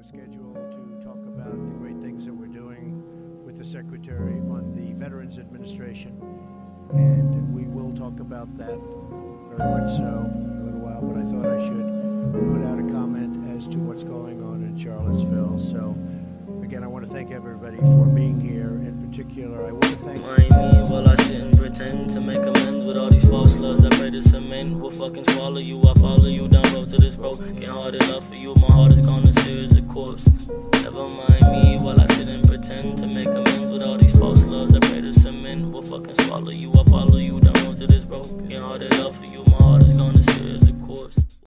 was scheduled to talk about the great things that we're doing with the Secretary on the Veterans Administration. And we will talk about that very much so in a little while, but I thought I should put out a comment as to what's going on in Charlottesville. So, again, I want to thank everybody for being here. In particular, I want to thank. Mind me while I sit and pretend to make amends with all these false loves. I pray to cement will fucking swallow you. I follow you down road to this broken hearted love for you. My heart is gone as Never mind me while I sit and pretend to make amends with all these false loves. I pray to cement will fucking swallow you. I follow you down to this broken hearted love for you.